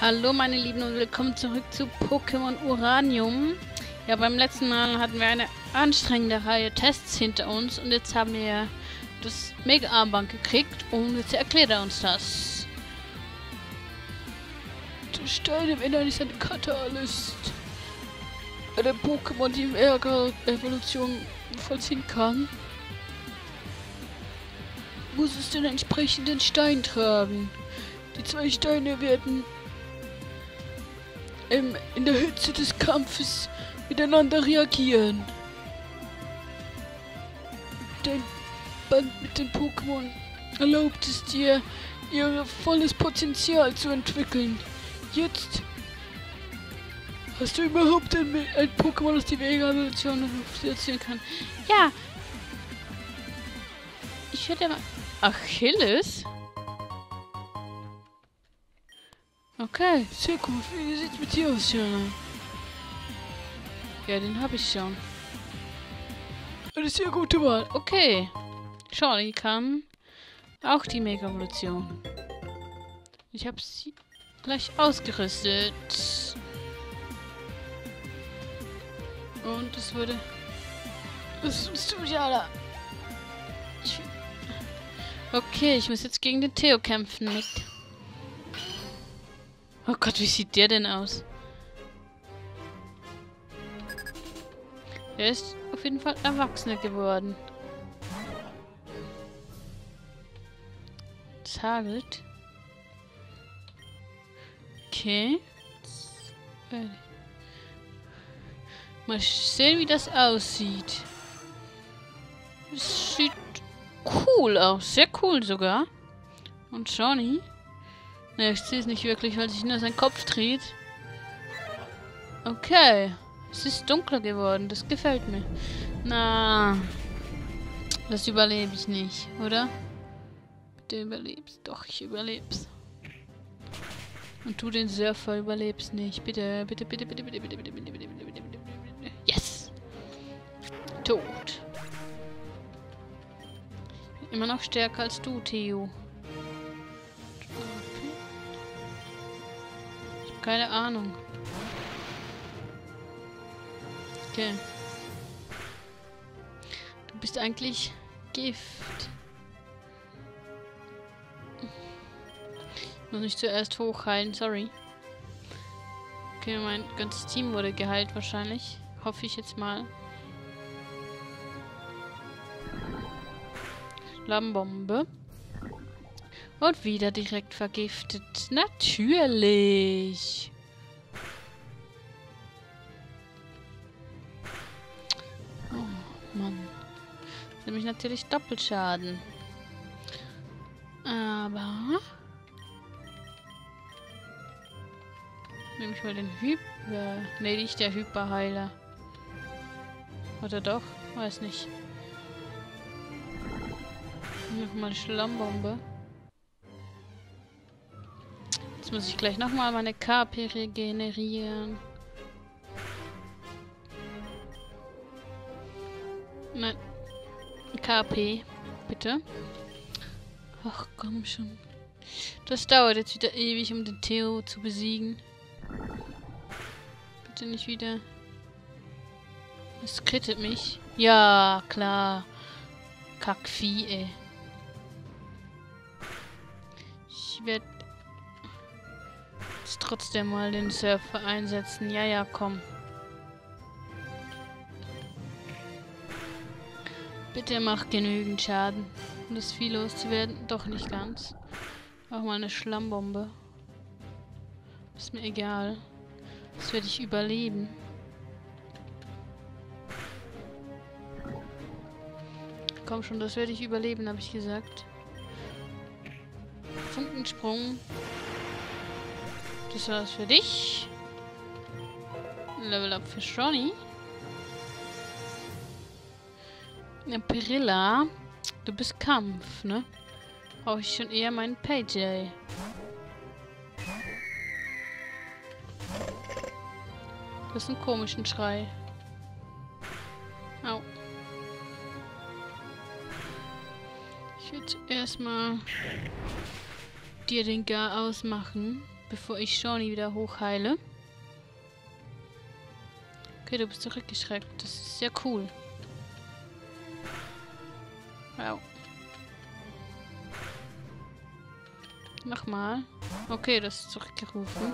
Hallo meine Lieben und willkommen zurück zu Pokémon Uranium. Ja, beim letzten Mal hatten wir eine anstrengende Reihe Tests hinter uns und jetzt haben wir das Mega-Armband gekriegt und jetzt erklärt er uns das. Der Stein im Innern ist ein Katalyst. Eine Pokémon, die im Ärger Evolution vollziehen kann, muss es den entsprechenden Stein tragen. Die zwei Steine werden im, in der Hitze des Kampfes miteinander reagieren. Dein Band mit den Pokémon erlaubt es dir, ihr volles Potenzial zu entwickeln. Jetzt hast du überhaupt ein, ein Pokémon, das die Vega-Evolution erzählen kann. Ja. Ich hätte mal... Achilles? Okay, sehr gut. Wie sieht's mit dir aus, Jana? Ja, den habe ich schon. Eine sehr gute Wahl. Okay. Charlie kann auch die Mega-Evolution. Ich habe sie gleich ausgerüstet. Und es würde... Tust du, Jana? Okay, ich muss jetzt gegen den Theo kämpfen mit... Oh Gott, wie sieht der denn aus? Er ist auf jeden Fall erwachsener geworden. Es hagelt. Okay. Mal sehen, wie das aussieht. Es sieht cool aus. Sehr cool sogar. Und Johnny. Ne, ich sehe es nicht wirklich, weil sich nur sein Kopf dreht. Okay. Es ist dunkler geworden. Das gefällt mir. Na. Das überlebe ich nicht, oder? Bitte überlebst. Doch, ich überleb's. Und du den Surfer überlebst nicht. Bitte, bitte, bitte, bitte, bitte, bitte, bitte, bitte, bitte, bitte, bitte, bitte, bitte. Yes! Tot. Immer noch stärker als du, Theo. Keine Ahnung. Okay. Du bist eigentlich Gift. Ich muss mich zuerst hochheilen, sorry. Okay, mein ganzes Team wurde geheilt wahrscheinlich. Hoffe ich jetzt mal. Lammbombe. Und wieder direkt vergiftet. Natürlich. Oh, Mann. Nämlich natürlich Doppelschaden. Aber... Nehme ich mal den Hyper... Ne, nicht der Hyperheiler. Oder doch? Weiß nicht. Nochmal Schlammbombe. Jetzt muss ich gleich nochmal meine KP regenerieren. Nein. KP, bitte. Ach, komm schon. Das dauert jetzt wieder ewig, um den Theo zu besiegen. Bitte nicht wieder. Es krittet mich. Ja, klar. Kackvieh, ey. Ich werde jetzt trotzdem mal den Surfer einsetzen. Ja, ja, komm. Bitte mach genügend Schaden, um das Vieh loszuwerden. Doch nicht ganz. Auch mal eine Schlammbombe. Ist mir egal. Das werde ich überleben. Komm schon, das werde ich überleben, habe ich gesagt. Funkensprung. Das war's für dich. Level up für. Ja, Perilla. Du bist Kampf, ne? Brauche ich schon eher meinen PJ. Das ist ein komischen Schrei. Au. Ich würde erstmal dir den Gar ausmachen. Bevor ich Shawnee wieder hochheile. Okay, du bist zurückgeschreckt. Das ist sehr cool. Wow. Nochmal. Okay, das ist zurückgerufen.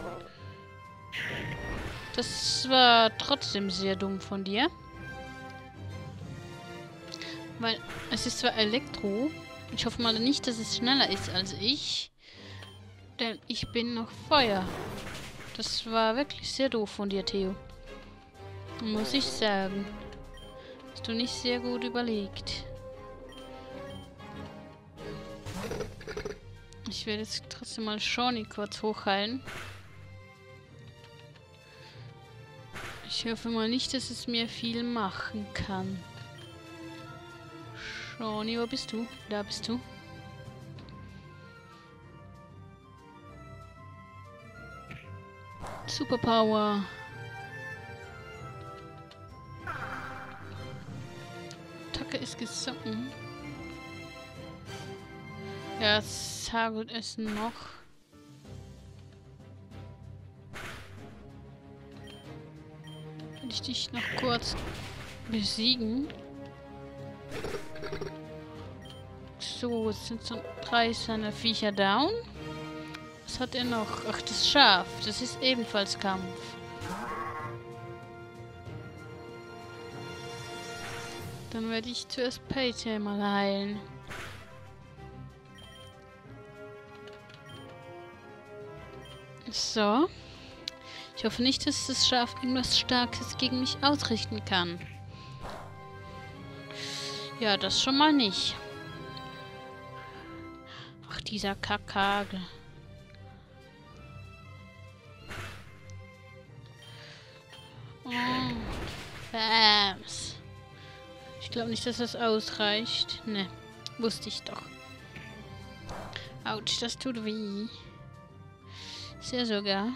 Das war trotzdem sehr dumm von dir. Weil es ist zwar Elektro. Ich hoffe mal nicht, dass es schneller ist als ich. Denn ich bin noch Feuer. Das war wirklich sehr doof von dir, Theo. Muss ich sagen. Hast du nicht sehr gut überlegt. Ich werde jetzt trotzdem mal Shawnee kurz hochheilen. Ich hoffe mal nicht, dass es mir viel machen kann. Shawnee, wo bist du? Da bist du. Superpower. Attacke ist gesunken. Ja, hagelt essen noch. Kann ich dich noch kurz besiegen? So, es sind so drei seiner Viecher down. Was hat er noch? Ach, das Schaf. Das ist ebenfalls Kampf. Dann werde ich zuerst Paytail mal heilen. So. Ich hoffe nicht, dass das Schaf irgendwas Starkes gegen mich ausrichten kann. Ja, das schon mal nicht. Ach, dieser Kakagel. Glaube nicht, dass das ausreicht. Ne, wusste ich doch. Autsch, das tut weh. Sehr sogar.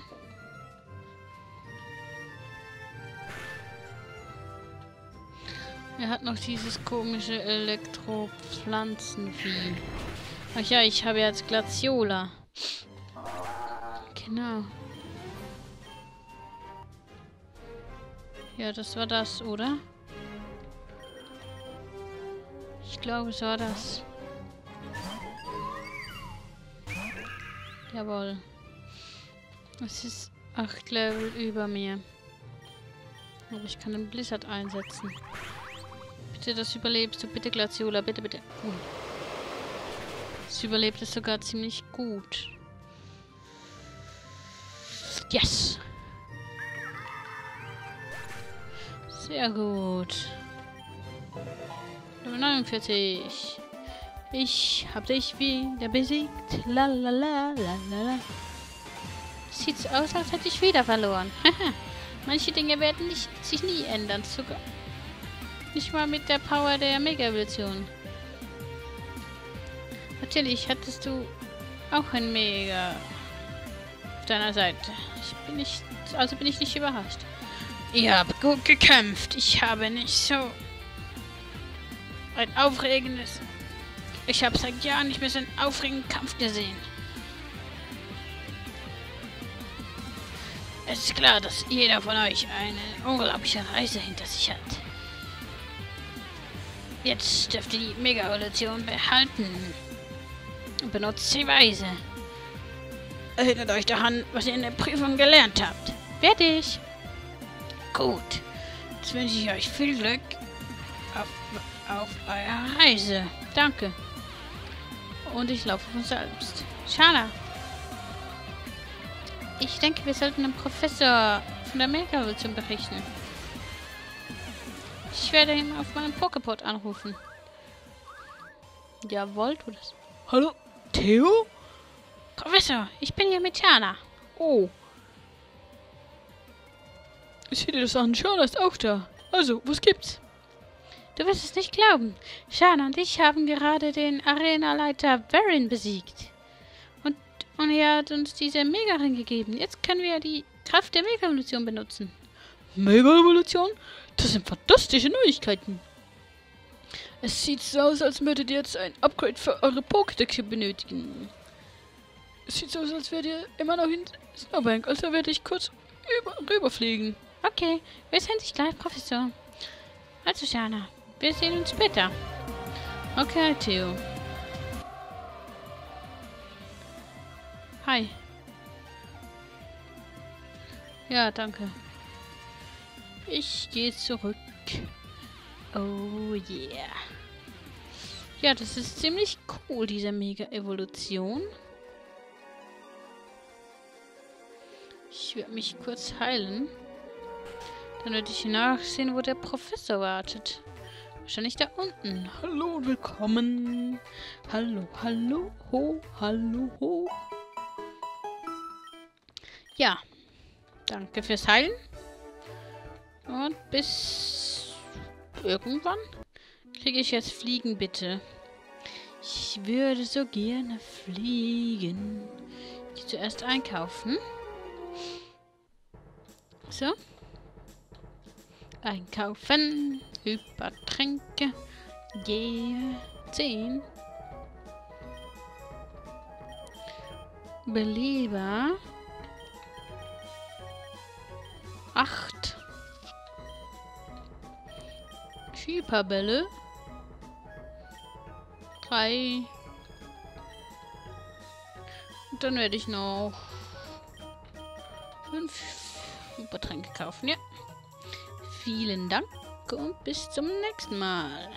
Er hat noch dieses komische Elektropflanzenvieh. Ach ja, ich habe jetzt Glaciola. Genau. Ja, das war das, oder? Glaube, es war das. Jawohl. Es ist 8 Level über mir. Aber ich kann den Blizzard einsetzen. Bitte, das überlebst du. Bitte, Glaciola. Bitte, bitte. Uh. Das überlebt es sogar ziemlich gut. Yes! Sehr gut. Nummer 49. Ich hab dich wieder besiegt. La la la la la la. Sieht so aus, als hätte ich wieder verloren. Manche Dinge werden nicht, sich nie ändern. Sogar nicht mal mit der Power der Mega-Evolution. Natürlich hattest du auch ein Mega auf deiner Seite. Ich bin nicht, also bin ich nicht überrascht. Ihr habt gut gekämpft. Ich habe nicht so ein aufregendes. Ich habe seit Jahren nicht mehr so einen aufregenden Kampf gesehen. Es ist klar, dass jeder von euch eine unglaubliche Reise hinter sich hat. Jetzt dürft ihr die Mega-Evolution behalten. Benutzt sie weise. Erinnert euch daran, was ihr in der Prüfung gelernt habt. Fertig. Gut. Jetzt wünsche ich euch viel Glück auf eurer Reise. Danke. Und ich laufe von selbst. Schala. Ich denke, wir sollten dem Professor von der Mega-Evolution berichten. Ich werde ihn auf meinem Poképod anrufen. Jawohl, tu das. Hallo, Theo? Professor, ich bin hier mit Jana. Oh. Sieh dir das an, Shana ist auch da. Also, was gibt's? Du wirst es nicht glauben. Shana und ich haben gerade den Arenaleiter Baron besiegt. Und, und er hat uns diese Mega-Ring gegeben. Jetzt können wir die Kraft der Mega-Evolution benutzen. Mega-Evolution? Das sind fantastische Neuigkeiten. Es sieht so aus, als würdet ihr jetzt ein Upgrade für eure Pokédex benötigen. Es sieht so aus, als wärt ihr immer noch in Snowbank. Also werde ich kurz über, rüberfliegen. Okay, wir sehen dich gleich, Professor. Also, Shana, wir sehen uns später. Okay, Theo. Hi. Ja, danke. Ich gehe zurück. Oh yeah. Ja, das ist ziemlich cool, diese Mega-Evolution. Ich werde mich kurz heilen. Dann werde ich nachsehen, wo der Professor wartet. Wahrscheinlich da unten. Hallo und willkommen. Hallo, hallo, ho, hallo, ho. Ja. Danke fürs Heilen. Und bis irgendwann kriege ich jetzt Fliegen, bitte. Ich würde so gerne fliegen. Ich zuerst einkaufen. So. Einkaufen. Hypertränke. Yeah. 10. Beleber. 8. Hyperbälle. 3. Und dann werde ich noch 5 Hypertränke kaufen, ja. Vielen Dank und bis zum nächsten Mal.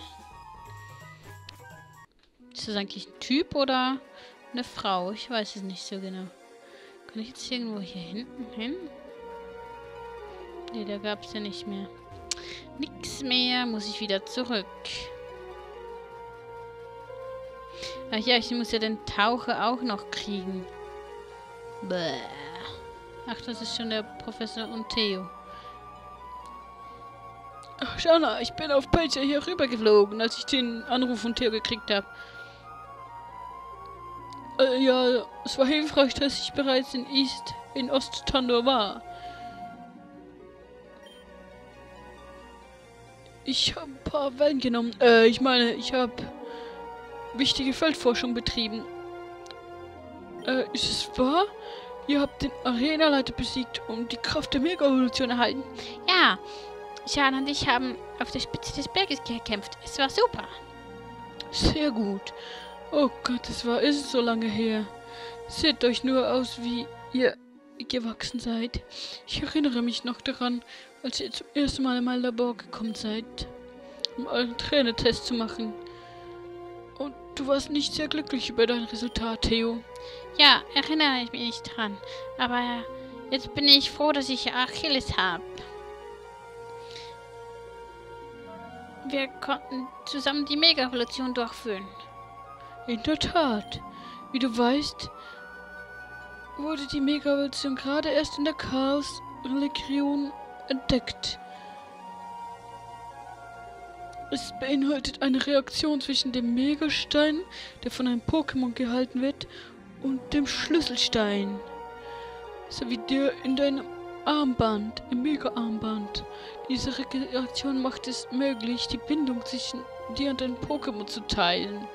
Ist das eigentlich ein Typ oder eine Frau? Ich weiß es nicht so genau. Kann ich jetzt irgendwo hier hinten hin? Ne, da gab es ja nicht mehr. Nix mehr, muss ich wieder zurück. Ach ja, ich muss ja den Taucher auch noch kriegen. Bäh. Ach, das ist schon der Professor und Theo. Ach, Shana, ich bin auf Pager hier rüber geflogen, als ich den Anruf von Theo gekriegt habe. Äh, ja, es war hilfreich, dass ich bereits in East, in Ost-Tandor war. Ich habe ein paar Wellen genommen. Äh, ich meine, ich habe wichtige Feldforschung betrieben. Äh, ist es wahr? Ihr habt den Arenaleiter besiegt und die Kraft der Mega-Evolution erhalten. Ja, Jan und ich haben auf der Spitze des Berges gekämpft. Es war super. Sehr gut. Oh Gott, es war ist so lange her. Seht euch nur aus, wie ihr gewachsen seid. Ich erinnere mich noch daran, als ihr zum ersten Mal in mein Labor gekommen seid, um euren Tränentest zu machen. Und du warst nicht sehr glücklich über dein Resultat, Theo. Ja, erinnere ich mich nicht dran. Aber jetzt bin ich froh, dass ich Achilles habe. Wir konnten zusammen die Mega-Evolution durchführen. In der Tat. Wie du weißt, wurde die Mega-Evolution gerade erst in der Chaos-Religion entdeckt. Es beinhaltet eine Reaktion zwischen dem Megastein, der von einem Pokémon gehalten wird, und dem Schlüsselstein. Sowie der in deinem Armband, im Mega-Armband. Diese Reaktion macht es möglich, die Bindung zwischen dir und deinem Pokémon zu teilen.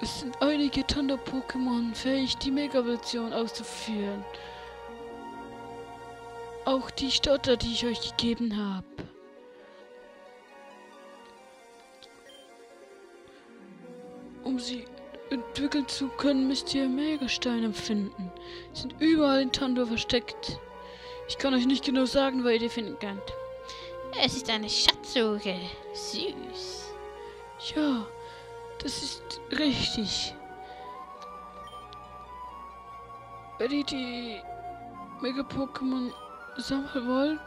Es sind einige Thunder-Pokémon fähig, die Mega-Version auszuführen. Auch die Stotter, die ich euch gegeben habe. Um sie entwickeln zu können, müsst ihr Megasteine finden. Sie sind überall in Tandor versteckt. Ich kann euch nicht genau sagen, wo ihr die finden könnt. Es ist eine Schatzsuche. Süß. Ja, das ist richtig. Wenn ihr die Mega-Pokémon sammeln wollt,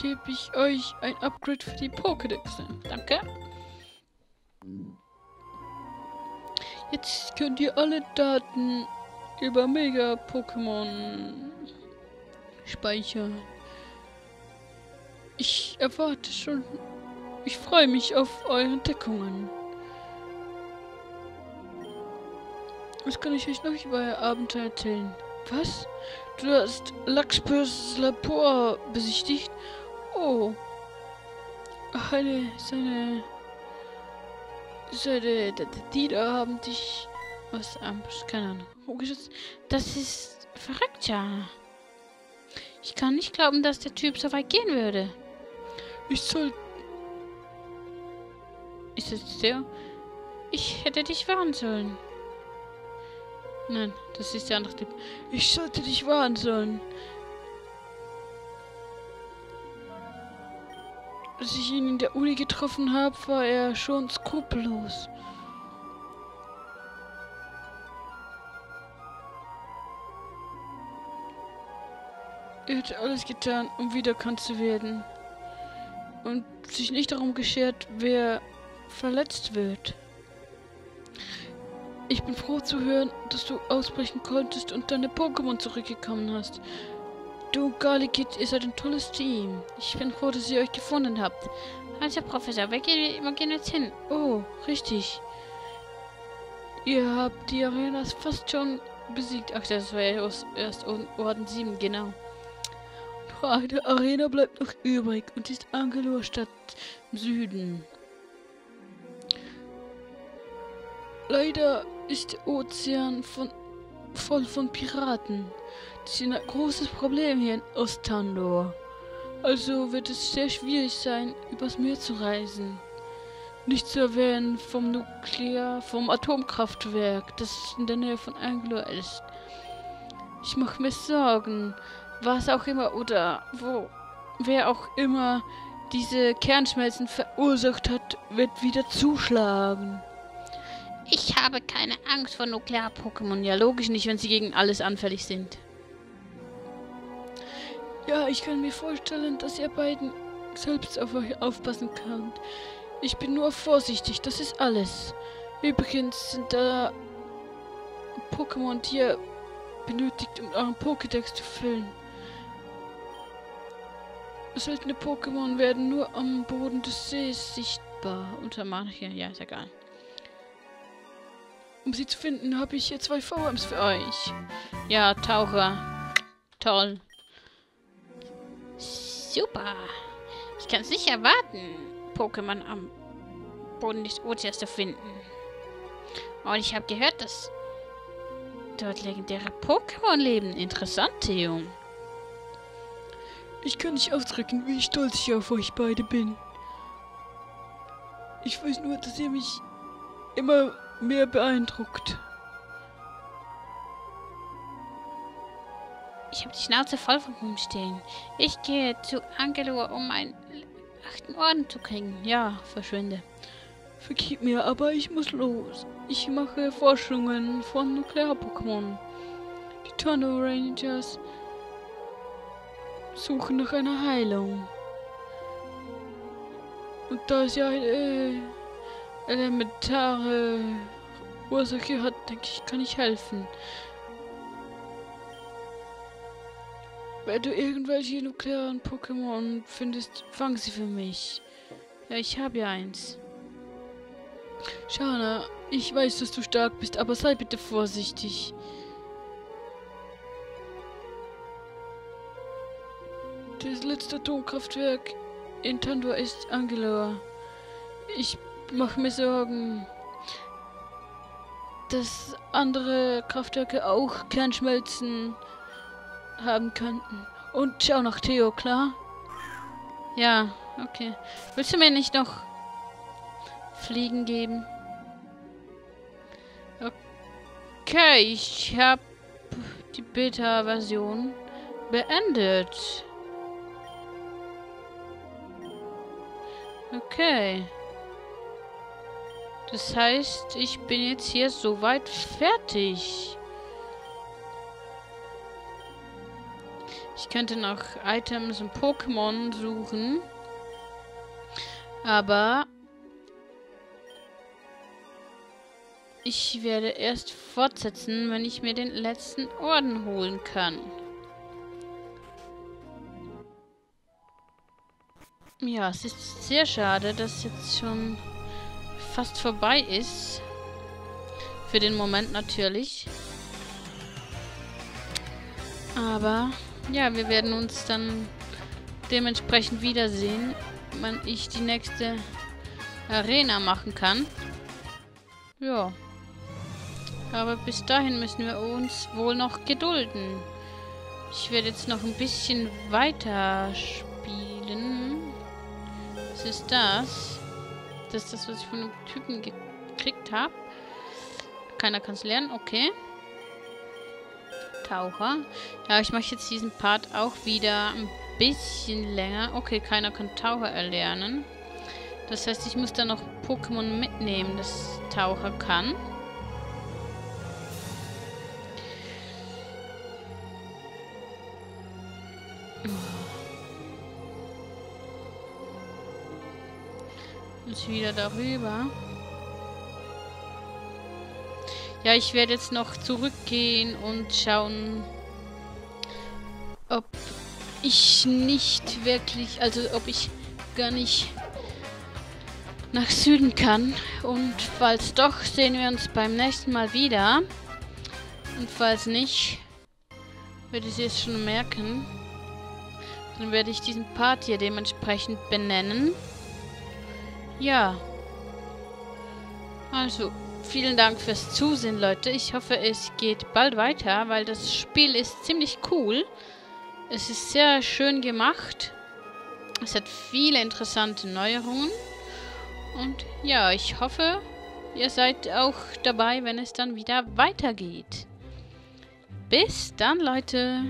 gebe ich euch ein Upgrade für die Pokédex. Danke. Jetzt könnt ihr alle Daten über Mega-Pokémon speichern. Ich erwarte schon. Ich freue mich auf eure Entdeckungen. Was kann ich euch noch über euer Abenteuer erzählen? Was? Du hast Laxpers Labor besichtigt? Oh. Eine, seine die, die, die da haben dich was am, keine Ahnung. Das ist verrückt, ja. Ich kann nicht glauben, dass der Typ so weit gehen würde. Ich soll... Ist es so? Ich hätte dich warnen sollen. Nein, das ist der andere Typ. Ich sollte dich warnen sollen. Als ich ihn in der Uni getroffen habe, war er schon skrupellos. Er hat alles getan, um wiedererkannt zu werden. Und sich nicht darum geschert, wer verletzt wird. Ich bin froh zu hören, dass du ausbrechen konntest und deine Pokémon zurückgekommen hast. Du und Galikit, ihr seid ein tolles Team. Ich bin froh, dass ihr euch gefunden habt. Also, Professor, wir gehen, wir gehen jetzt hin. Oh, richtig. Ihr habt die Arenas fast schon besiegt. Ach, das war ja erst Orden 7, genau. Nur eine Arena bleibt noch übrig und ist Angelor Stadt im Süden. Leider ist der Ozean von, voll von Piraten. Das ist ein großes Problem hier in Ostandor. Also wird es sehr schwierig sein, übers Meer zu reisen. Nicht zu erwähnen vom Nuklear, vom Atomkraftwerk, das in der Nähe von Anglo ist. Ich mache mir Sorgen, was auch immer oder wo, wer auch immer diese Kernschmelzen verursacht hat, wird wieder zuschlagen. Ich habe keine Angst vor Nuklear-Pokémon. Ja, logisch nicht, wenn sie gegen alles anfällig sind. Ja, ich kann mir vorstellen, dass ihr beiden selbst auf euch aufpassen könnt. Ich bin nur vorsichtig, das ist alles. Übrigens sind da Pokémon, die ihr benötigt, um euren Pokédex zu füllen. Seltene Pokémon werden nur am Boden des Sees sichtbar. Unter manche, ja, ist egal. Um sie zu finden, habe ich hier zwei VMs für euch. Ja, Taucher. Toll. Super. Ich kann es nicht erwarten, Pokémon am Boden des Ozeans zu finden. Und ich habe gehört, dass dort legendäre Pokémon leben. Interessant, Theo. Ich kann nicht ausdrücken, wie stolz ich auf euch beide bin. Ich weiß nur, dass ihr mich immer mehr beeindruckt. Ich habe die Schnauze voll vom Rumstehen. Ich gehe zu Angelo, um meinen achten Orden zu kriegen. Ja, verschwinde. Vergib mir, aber ich muss los. Ich mache Forschungen von Nuklear-Pokémon. Die Torno Rangers suchen nach einer Heilung. Und da ist ja eine elementare Ursache hat, denke ich, kann ich helfen. Wenn du irgendwelche nuklearen Pokémon findest, fang sie für mich. Ja, ich habe ja eins. Shana, ich weiß, dass du stark bist, aber sei bitte vorsichtig. Das letzte Atomkraftwerk in Tandor ist Angela. Ich mache mir Sorgen, dass andere Kraftwerke auch Kernschmelzen haben könnten. Und schau nach Theo, klar? Ja, okay. Willst du mir nicht noch Fliegen geben? Okay, ich habe die Beta-Version beendet. Okay. Das heißt, ich bin jetzt hier soweit fertig. Ich könnte nach Items und Pokémon suchen. Aber ich werde erst fortsetzen, wenn ich mir den letzten Orden holen kann. Ja, es ist sehr schade, dass jetzt schon fast vorbei ist. Für den Moment natürlich. Aber ja, wir werden uns dann dementsprechend wiedersehen, wenn ich die nächste Arena machen kann. Ja. Aber bis dahin müssen wir uns wohl noch gedulden. Ich werde jetzt noch ein bisschen weiter spielen. Was ist das? Das ist das, was ich von einem Typen gekriegt habe. Keiner kann es lernen. Okay. Taucher. Ja, ich mache jetzt diesen Part auch wieder ein bisschen länger. Okay, keiner kann Taucher erlernen. Das heißt, ich muss da noch Pokémon mitnehmen, das Taucher kann. Jetzt wieder darüber. Ja, ich werde jetzt noch zurückgehen und schauen, ob ich nicht wirklich, also ob ich gar nicht nach Süden kann. Und falls doch, sehen wir uns beim nächsten Mal wieder. Und falls nicht, werde ich es schon merken. Dann werde ich diesen Part hier dementsprechend benennen. Ja. Also, vielen Dank fürs Zusehen, Leute. Ich hoffe, es geht bald weiter, weil das Spiel ist ziemlich cool. Es ist sehr schön gemacht. Es hat viele interessante Neuerungen. Und ja, ich hoffe, ihr seid auch dabei, wenn es dann wieder weitergeht. Bis dann, Leute.